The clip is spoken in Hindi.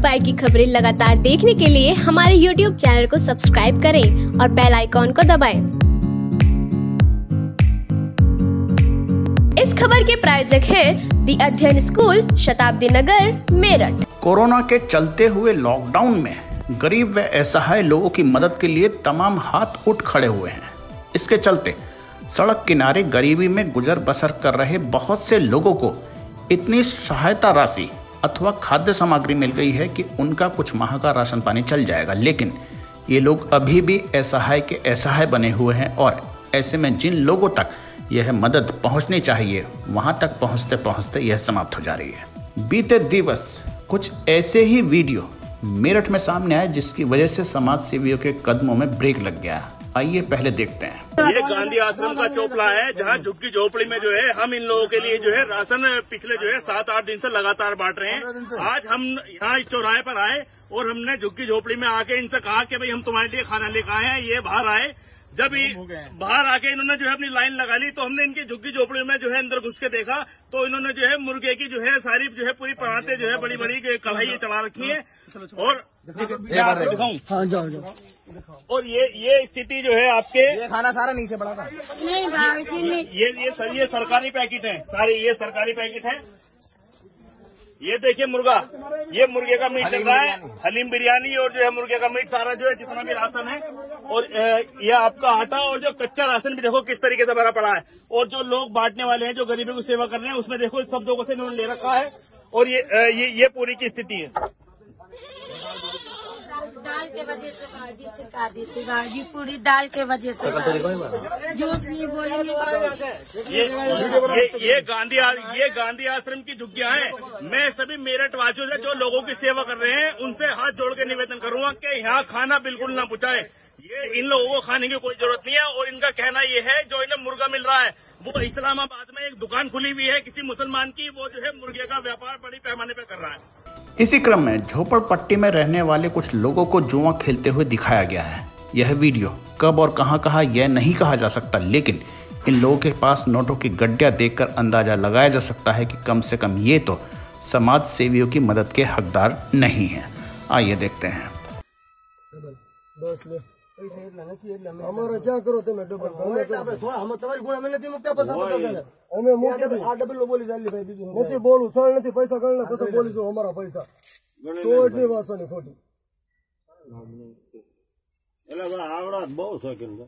इंस्पायर की खबरें लगातार देखने के लिए हमारे यूट्यूब चैनल को सब्सक्राइब करें और बेल आइकॉन को दबाएँ। इस खबर के प्रायोजक है दी अध्ययन स्कूल शताब्दी नगर, मेरठ कोरोना के चलते हुए लॉकडाउन में गरीब व असहाय लोगों की मदद के लिए तमाम हाथ उठ खड़े हुए हैं इसके चलते सड़क किनारे गरीबी में गुजर बसर कर रहे बहुत से लोगों को इतनी सहायता राशि अथवा खाद्य सामग्री मिल गई है कि उनका कुछ माह का राशन पानी चल जाएगा। लेकिन ये लोग अभी भी असहाय के असहाय बने हुए हैं और ऐसे में जिन लोगों तक यह मदद पहुंचनी चाहिए, वहाँ तक पहुँचते पहुँचते यह समाप्त हो जा रही है। बीते दिवस कुछ ऐसे ही वीडियो मेरठ में सामने आए जिसकी वजह से समाज सेवियों के कदमों में ब्रेक लग गया। आइए पहले देखते हैं। ये गांधी आश्रम का चोपला है, जहाँ झुग्गी झोपड़ी में जो है, हम इन लोगों के लिए जो है, राशन पिछले जो है सात आठ दिन से लगातार बांट रहे हैं। आज हम यहाँ इस चौराहे पर आए और हमने झुग्गी झोपड़ी में आके इनसे कहा कि भाई, हम तुम्हारे लिए खाना लेकर आए हैं, ये बाहर आए। जब ये बाहर आके इन्होंने जो है अपनी लाइन लगा ली तो हमने इनकी झुग्गी झोपड़ी में जो है अंदर घुस के देखा तो इन्होंने जो है मुर्गे की जो है सारी जो है पूरी पराते जो है बड़ी बड़ी कढ़ाई चढ़ा रखी है। और दिखाऊँ? हाँ जाओ जाओ। और ये ये स्थिति जो है आपके ये खाना सारा नीचे पड़ा था। नहीं नहीं। ये ये सर ये सरकारी पैकेट है। सारे ये सरकारी पैकेट है। ये देखिए मुर्गा। ये मुर्गे का मीट चल रहा है। हलीम बिरयानी और जो है मुर्गे का मीट सारा जो है जितना भी राशन है और ये आपका आटा और जो कच्चा राशन भी देखो किस तरीके से भरा पड़ा है। और जो लोग बांटने वाले हैं जो गरीबों की सेवा कर रहे हैं उसमें देखो सब लोगों से इन्होंने ले रखा है। और ये ये ये पूरी की स्थिति है। दाल के वजह से भाजी सिखा दी थी भाजी पूरी दाल के वजह से झूठ नहीं बोलेंगे ये ये ये गांधी आ- ये गांधी आश्रम की झुग्गियाँ हैं। मैं सभी मेरठ वासियों से जो लोगों की सेवा कर रहे हैं उनसे हाथ जोड़ के निवेदन करूँगा कि यहाँ खाना बिल्कुल ना पहुँचाए। ये इन लोगों को खाने की कोई ज़रूरत नहीं है और इनका कहना ये है जो इन्हें मुर्गा मिल रहा है वो इस्लामाबाद में एक दुकान खुली हुई है किसी मुसलमान की वो जो है मुर्गे का व्यापार बड़ी पैमाने पर कर रहा है। इसी क्रम में झोपड़पट्टी में रहने वाले कुछ लोगों को जुआ खेलते हुए दिखाया गया है। यह वीडियो कब और कहाँ कहा यह नहीं कहा जा सकता लेकिन इन लोगों के पास नोटों की गड्ढिया देखकर अंदाज़ा लगाया जा सकता है कि कम से कम ये तो समाज सेवियों की मदद के हकदार नहीं है। आइए देखते हैं। પૈસા એટલા નથી એટલે અમારે જ્યાં કરો. તમે ડબલ તમારી ગુણ અમે નથી મૂકતા પૈસા અમે મૂકી આ ડબલ બોલી ચાલી ભાઈ બીજું નથી બોલું સર નથી પૈસા ગણલા પછી બોલીશું અમારા પૈસા. સોળની વાસોની ખોટી. આવડા બહુ શોખીન છે.